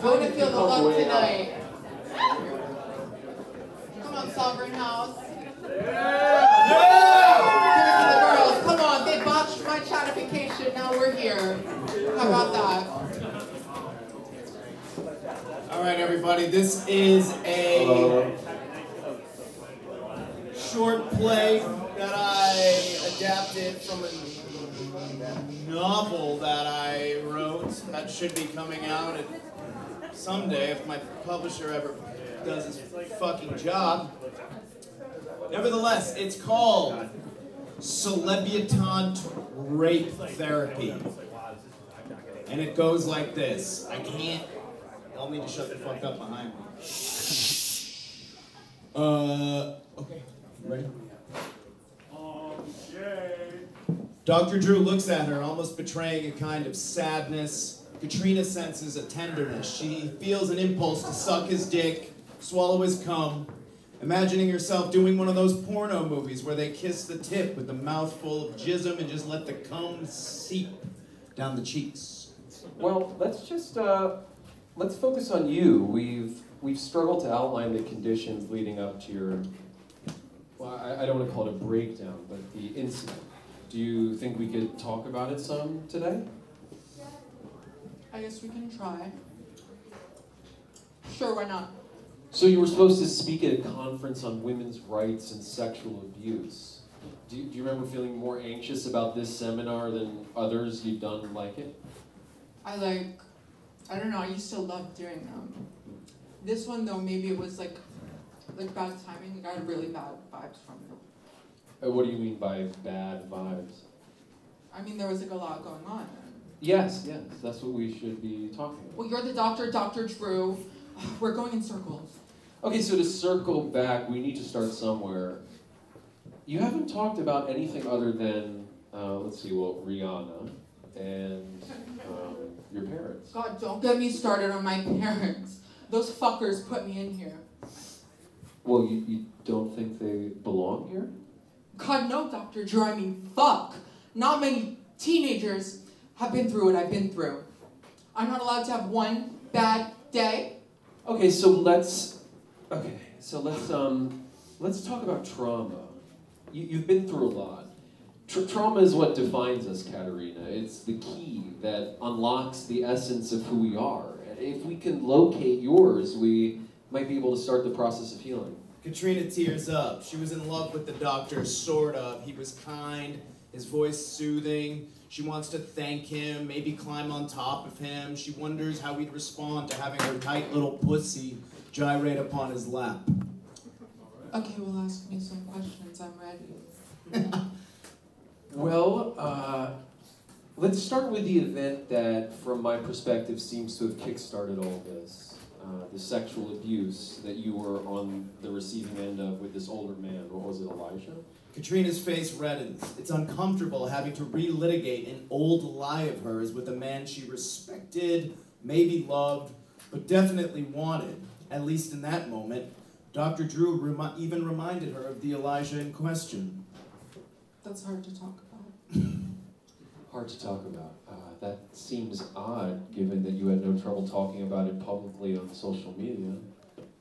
I want to feel the love tonight. Come on, Sovereign House. Give it to the girls. Come on, they botched my chattification. Now we're here. How about that? All right, everybody. This is a short play that I adapted from a novel that I wrote that should be coming out at someday if my publisher ever does his fucking job. Nevertheless, it's called Celebutante Rape Therapy. And it goes like this. I can't. I'll need to shut the fuck up behind me. Uh, okay. Ready? Oh, yay! Dr. Drew looks at her, almost betraying a kind of sadness. Katrina senses a tenderness. She feels an impulse to suck his dick, swallow his cum, imagining herself doing one of those porno movies where they kiss the tip with the mouth full of jism and just let the cum seep down the cheeks. Well, let's just uh, let's focus on you. We've we've struggled to outline the conditions leading up to your. Well, I, I don't want to call it a breakdown, but the incident. Do you think we could talk about it some today? I guess we can try. Sure, why not? So you were supposed to speak at a conference on women's rights and sexual abuse. Do you, do you remember feeling more anxious about this seminar than others you've done like it? I like, I don't know, I used to love doing them. This one though, maybe it was like, like bad timing. I got really bad vibes from it. Uh, what do you mean by bad vibes? I mean, there was like a lot going on. Yes, yes, that's what we should be talking about. Well, you're the doctor, Dr. Drew. We're going in circles. Okay, so to circle back, we need to start somewhere. You haven't talked about anything other than, uh, let's see, well, Rihanna and um, your parents. God, don't get me started on my parents. Those fuckers put me in here. Well, you, you don't think they belong here? God, no, Dr. Drew. I mean, fuck. Not many teenagers have been through what I've been through. I'm not allowed to have one bad day. Okay, so let's okay, so let's um let's talk about trauma. You, you've been through a lot. Tra- trauma is what defines us, Katerina. It's the key that unlocks the essence of who we are. If we can locate yours, we might be able to start the process of healing. Katrina tears up. She was in love with the doctor, sort of. He was kind, his voice soothing. She wants to thank him, maybe climb on top of him. She wonders how he'd respond to having her tight little pussy gyrate upon his lap. Okay, well, ask me some questions. I'm ready. Well, uh, let's start with the event that, from my perspective, seems to have kickstarted all this. Uh, the sexual abuse that you were on the receiving end of with this older man. What was it, Elijah? Katrina's face reddens. It's uncomfortable having to relitigate an old lie of hers with a man she respected, maybe loved, but definitely wanted, at least in that moment. Dr. Drew remi- even reminded her of the Elijah in question. That's hard to talk about. Hard to talk about. Uh, that seems odd, given that you had no trouble talking about it publicly on social media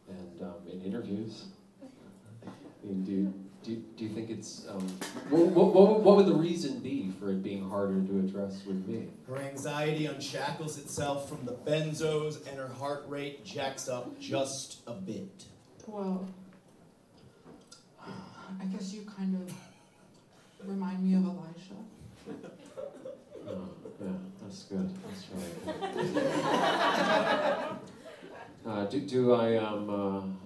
and um, in interviews. I mean, do, do, do you think it's um, what, what, what, what would the reason be for it being harder to address with me? Her anxiety unshackles itself from the benzos, and her heart rate jacks up just a bit. Well, I guess you kind of remind me of Elisha. Oh, yeah, that's good. That's right. uh, do, do I um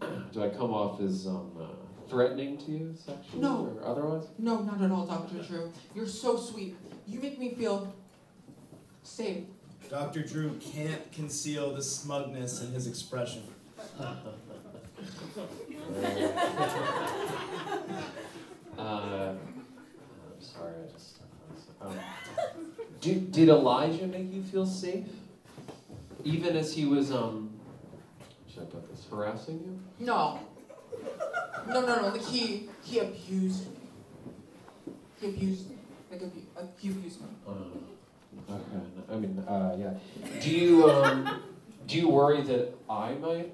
uh, do I come off as um uh, threatening to you sexually No. or otherwise? No, not at all, Dr. Drew. You're so sweet. You make me feel safe. Dr. Drew can't conceal the smugness in his expression. Uh, I'm sorry, I just. Um, did, did Elijah make you feel safe? Even as he was, um, should I put this, harassing you? No. No, no, no. Like he he abused me. He abused me. Like abu- uh, he abused me. Uh, Okay. I mean, uh, yeah. Do you um, do you worry that I might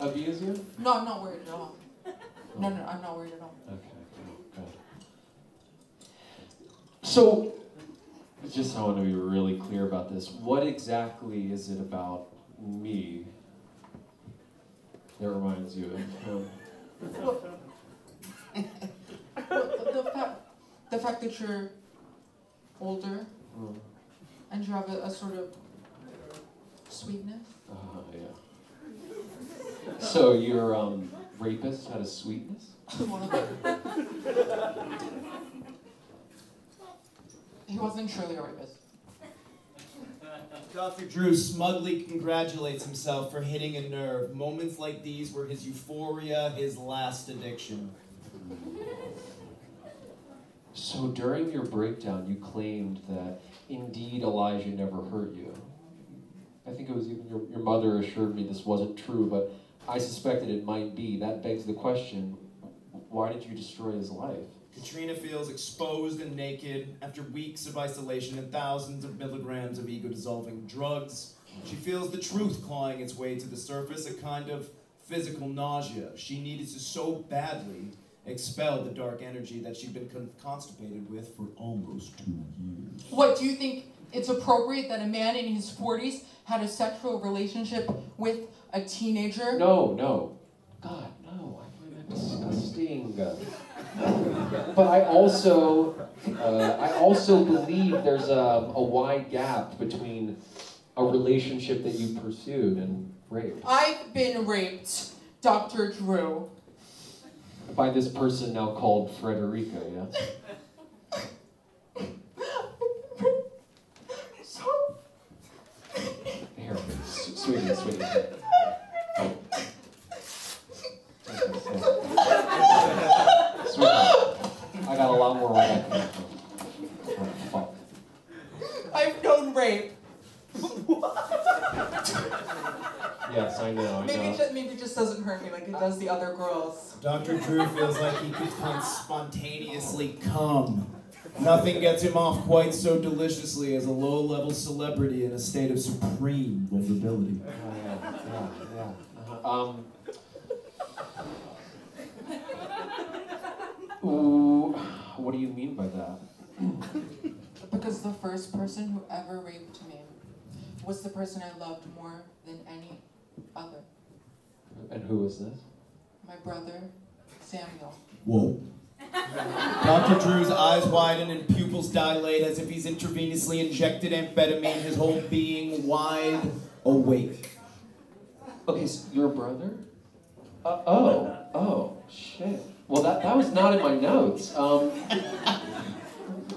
abuse you? No, I'm not worried at all. No, no, I'm not worried at all. Okay. Good. So, just I want to be really clear about this. What exactly is it about me that reminds you of him? Well, the, the fact, the fact that you're older Mm. and you have a, a sort of sweetness. Uh, yeah. So your um, rapist had a sweetness? he wasn't truly a rapist. Dr. Drew smugly congratulates himself for hitting a nerve. Moments like these were his euphoria, his last addiction. So during your breakdown, you claimed that indeed Elijah never hurt you. I think it was even your, your mother assured me this wasn't true, but I suspected it might be. That begs the question why did you destroy his life? Katrina feels exposed and naked after weeks of isolation and thousands of milligrams of ego dissolving drugs. She feels the truth clawing its way to the surface, a kind of physical nausea. She needed to so badly expel the dark energy that she'd been con- constipated with for almost two years. What do you think? It's appropriate that a man in his 40s had a sexual relationship with a teenager? No, no. God, no. I find that disgusting. But I also, uh, I also believe there's a, a wide gap between a relationship that you pursued and rape I've been raped, Dr. Drew. by this person now called Frederica. Yeah. So, Here, s- sweetie, sweetie. Sweetheart, I got a lot more where that came from. Oh, fuck. I've known rape. Yes, I know, I Maybe it know. just, maybe it just doesn't hurt me like it does the other girls. Dr. Drew feels like he could con- spontaneously come. Nothing gets him off quite so deliciously as a low level celebrity in a state of supreme vulnerability. Oh, yeah, yeah, yeah. Um. Ooh, what do you mean by that? Because the first person who ever raped me was the person I loved more than any other. And who was this? My brother, Samuel. Whoa. Dr. Drew's eyes widen and pupils dilate as if he's intravenously injected amphetamine, his whole being wide awake. Okay, so your brother? Uh, oh, oh, shit. Well, that, that was not in my notes. Um,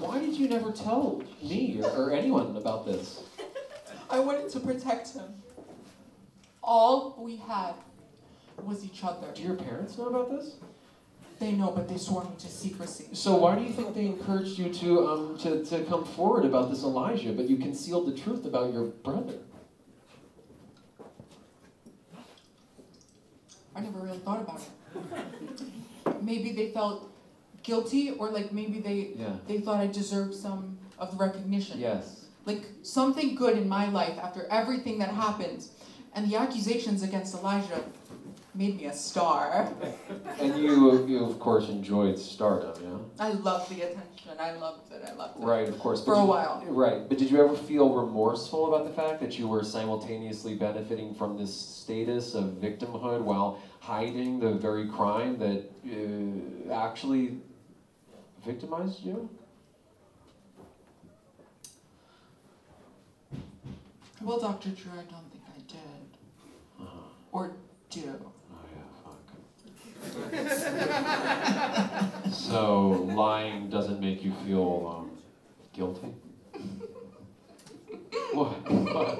why did you never tell me or, or anyone about this? I wanted to protect him. All we had was each other. Do your parents know about this? They know, but they swore me to secrecy. So why do you think they encouraged you to um to, to come forward about this Elijah, but you concealed the truth about your brother? I never really thought about it. Maybe they felt guilty, or like maybe they Yeah. they thought I deserved some of the recognition. Yes. Like something good in my life after everything that happened, and the accusations against Elijah made me a star. And you you of course enjoyed stardom, yeah? I loved the attention. I loved it. I loved it. Right, of course. For a you- while. Right, but did you ever feel remorseful about the fact that you were simultaneously benefiting from this status of victimhood while hiding the very crime that uh, actually victimized you? Well, Dr. Drew, I don't think I did. Uh-huh. Or do. Yeah, fuck. so lying doesn't make you feel um, guilty? what? What?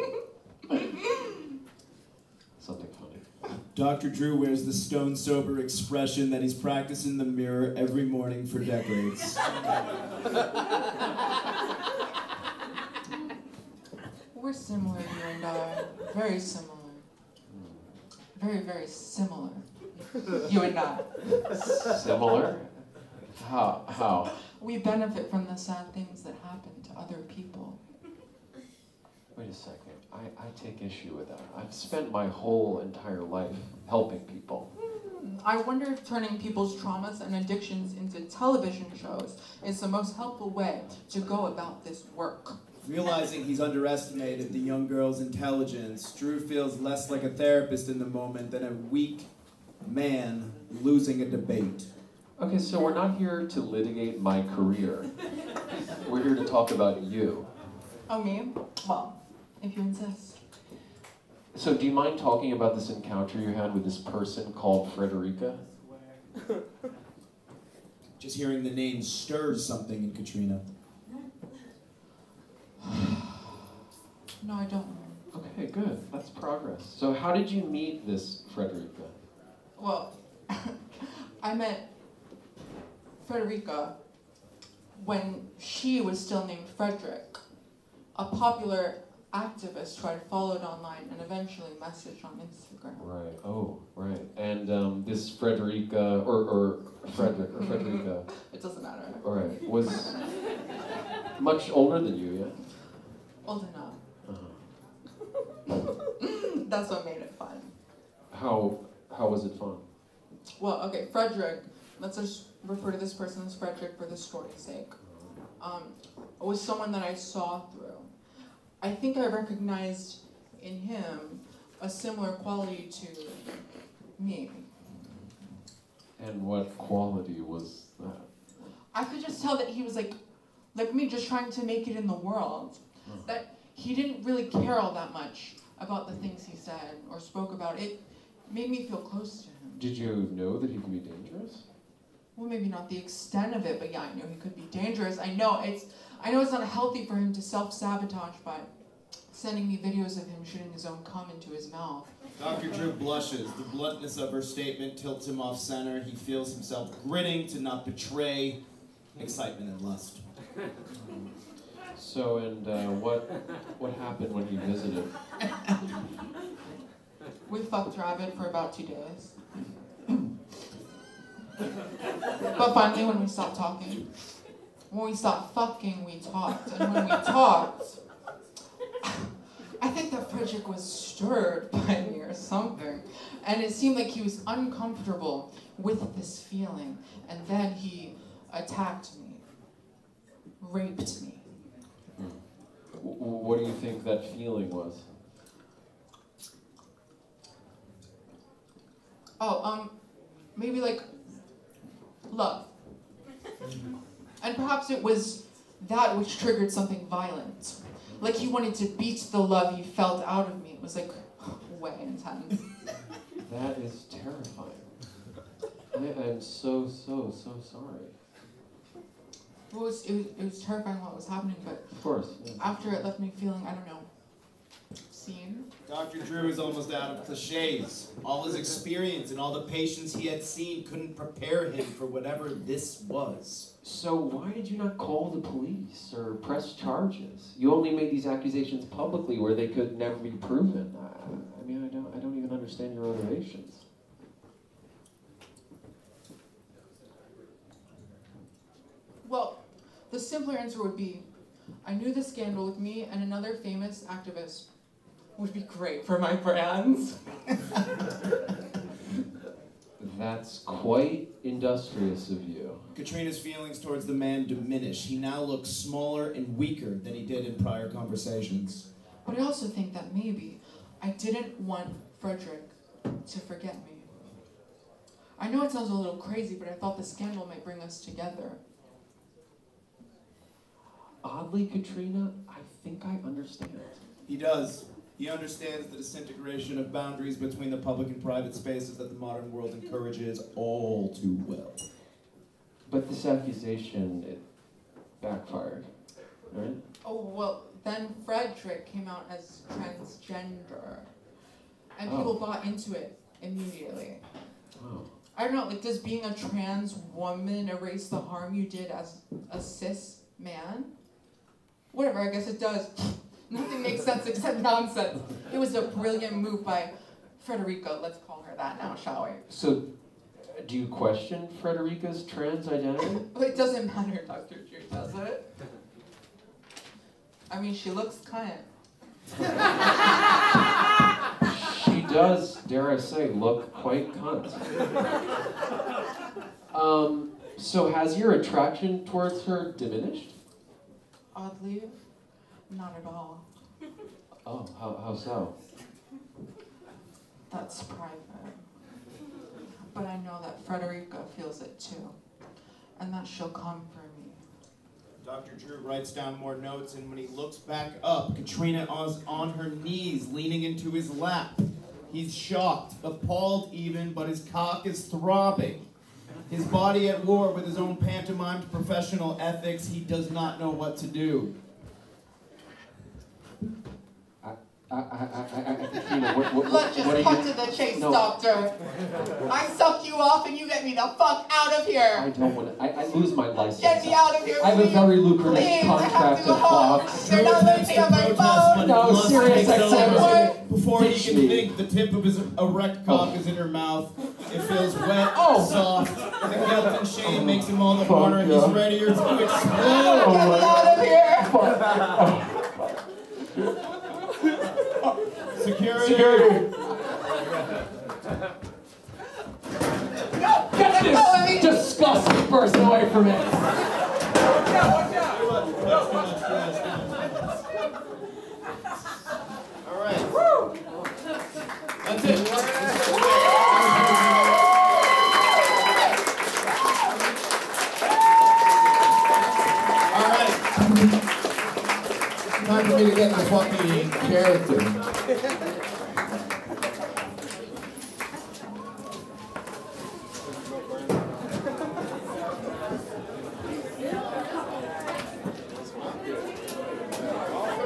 Something funny. Dr. Drew wears the stone sober expression that he's practiced in the mirror every morning for decades. We're similar, you and I. Very similar. Very, very similar. You and I. Similar? How? How? we benefit from the sad things that happen to other people. Wait a second. I, I take issue with that. I've spent my whole entire life helping people. Hmm, I wonder if turning people's traumas and addictions into television shows is the most helpful way to go about this work. Realizing he's underestimated the young girl's intelligence, Drew feels less like a therapist in the moment than a weak man losing a debate. Okay, so we're not here to litigate my career. We're here to talk about you. Oh, me? Well, if you insist. So, do you mind talking about this encounter you had with this person called Frederica? Just hearing the name stirs something in Katrina. No, I don't. Okay, good. That's progress. So, how did you meet this Frederica? Well, I met Frederica when she was still named Frederick. A popular activist who I followed online and eventually messaged on Instagram. Right. Oh, right. And um, this Frederica, or, or Frederick, or Frederica, It doesn't matter. all right, was much older than you, yeah? Old enough. Uh-huh. That's what made it fun. How how was it fun? Well, okay, Frederick, let's just refer to this person as Frederick for the story's sake, um, was someone that I saw through. I think I recognized in him a similar quality to me. And what quality was that? I could just tell that he was like, like me, just trying to make it in the world. Mhm. That he didn't really care all that much about the things he said or spoke about. It made me feel close to him. Did you know that he could be dangerous? Well, maybe not the extent of it, but yeah, I know he could be dangerous. I know it's, I know it's not healthy for him to self-sabotage by sending me videos of him shooting his own cum into his mouth. Dr. Drew blushes. The bluntness of her statement tilts him off center. He feels himself gritting to not betray excitement and lust. So, and uh, what what happened when he visited? We fucked Rabbit for about two days. but finally, when we stopped talking, when we stopped fucking, we talked. And when we talked, I think that Frederick was stirred by me or something. And it seemed like he was uncomfortable with this feeling. And then he attacked me, raped me. What do you think that feeling was? Oh, um, maybe like love. And perhaps it was that which triggered something violent. Like he wanted to beat the love he felt out of me. It was like way intense. That is terrifying. I am so so so sorry. It was, it was, it was terrifying what was happening, but Of course. yeah. after it left me feeling, I don't know, seen. Dr. Drew is almost out of cliches. All his experience and all the patients he had seen couldn't prepare him for whatever this was. So why did you not call the police or press charges? You only made these accusations publicly where they could never be proven. I, I mean, I don't I don't even understand your motivations. Well, the simpler answer would be I knew the scandal with me and another famous activist would be great for my brands. That's quite industrious of you. Katrina's feelings towards the man diminish. He now looks smaller and weaker than he did in prior conversations. But I also think that maybe I didn't want Frederick to forget me. I know it sounds a little crazy, but I thought the scandal might bring us together. Oddly, Katrina, I think I understand. He does. He understands the disintegration of boundaries between the public and private spaces that the modern world encourages all too well. But this accusation, it backfired, right? Oh, well, then Frederick came out as transgender. And Oh. people bought into it immediately. Oh. I don't know, like, does being a trans woman erase the harm you did as a cis man? Whatever, I guess it does. Nothing makes sense except nonsense. It was a brilliant move by Frederica, let's call her that now, shall we? So, Do you question Frederica's trans identity? It doesn't matter, Dr. Drew, does it? I mean, she looks kind. She does, dare I say, look quite cunt. Um, so has your attraction towards her diminished? Oddly, not at all. Oh, how, how so? That's private. But I know that Frederica feels it too. And that she'll come for me. Dr. Drew writes down more notes, and when he looks back up, Katrina is on her knees, leaning into his lap. He's shocked, appalled even, but his cock is throbbing. His body at war with his own pantomimed professional ethics, he does not know what to do. I, I, I, I, Katrina, what, what, Let's just what are cut you? to the chase, No. doctor. I suck you off and you get me the fuck out of here. I don't want to. I, I lose my license. Get me out of here, I have a very lucrative Please, contract to go at home. Fox. They're not attempts listening to on my phone. No, serious Sirius takes XM. over. What? Before he Ditch can me. think, the tip of his erect oh. cock is in her mouth. It feels wet, Oh. soft. The guilt and shame makes him all the Fuck, harder. yeah. He's ready to explode. Oh Get me out of here. Security. Security. No, Get let go of me. this disgusting person away from me. Watch out, watch out. All right. That's it. All right. Time for me to get into fucking character.